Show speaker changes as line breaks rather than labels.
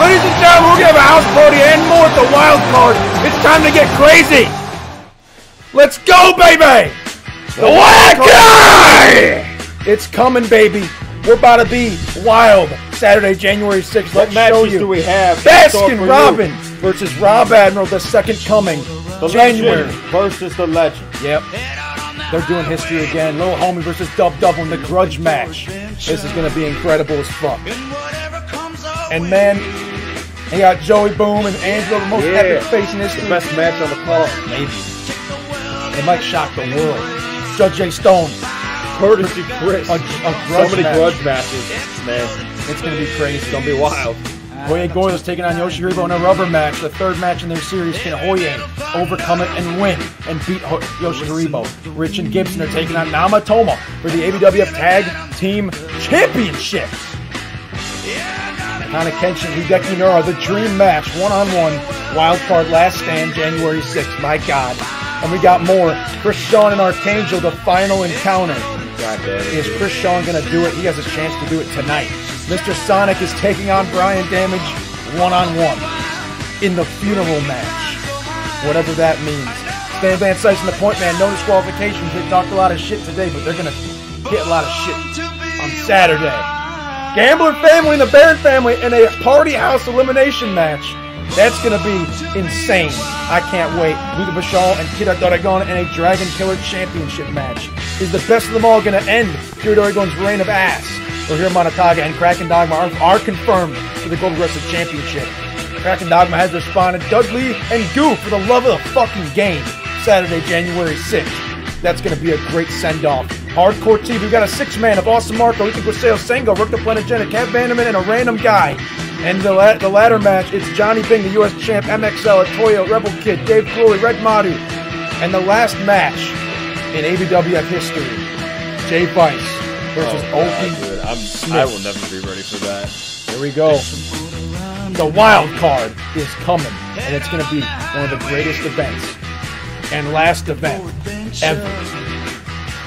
Ladies and gentlemen, we're gonna have a house party and more at the wild card. It's time to get crazy. Let's go, baby! The wild card! It's coming, baby. We're about to be wild. Saturday, January 6th.
What
Let's show
matches
you.
do we have? in store
Baskin
you?
Robin versus Rob Admiral, the second coming.
The
January.
legend versus the legend.
Yep. They're doing history again. Little homie versus Dub Dub in the grudge match. This is gonna be incredible as fuck. And man, they got Joey Boom and Angelo, the most
Yeah.
epic face in
The
history.
best match on the card.
Maybe. It might shock the world. Judge J Stone.
Courtesy Chris.
A, a
so many
match.
grudge matches, man.
It's gonna be crazy.
It's gonna be wild.
Hoye Goyle's taking on Yoshihiro in a rubber match, the third match in their series. Can Hoye overcome it and win and beat Ho- Yoshihiro? Rich and Gibson are taking on Namatomo for the ABWF Tag Team Championship. Kana Kenshin, Hideki Nura, the dream match, one-on-one, wild card last stand, January 6th. My God. And we got more. Chris Shawn and Archangel, the final encounter.
Damn
Chris Shawn going to do it? He has a chance to do it tonight. Mr. Sonic is taking on Brian Damage one on one in the funeral match. Whatever that means. Stan Van Syce and the Point Man, no disqualifications. They talked a lot of shit today, but they're going to get a lot of shit on Saturday. Gambler family and the Baron family in a party house elimination match. That's going to be insane. I can't wait. Luther Vachon and Kid Doragon in a Dragon Killer Championship match. Is the best of them all going to end Kid Doragon's reign of ass? Or here Montaga and Kraken Dogma are, are confirmed for the Global Wrestling Championship. Kraken Dogma has responded Dudley and Goof for the love of the fucking game. Saturday, January 6th. That's going to be a great send off. Hardcore TV, we got a six man of Austin Marco, Ethan Guaseo, Sengo, Rick the Planagenic, Cat Vanderman, and a random guy. And the, la- the latter match, it's Johnny Bing, the U.S. champ, MXL, Toyo, Rebel Kid, Dave Crowley, Red Madu. And the last match in ABWF history, Jay Vice versus
Oh, God,
Oki
dude. I'm,
Smith.
I will never be ready for that.
Here we go. The wild card is coming, and it's going to be one of the greatest events and last event ever